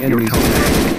the enemy.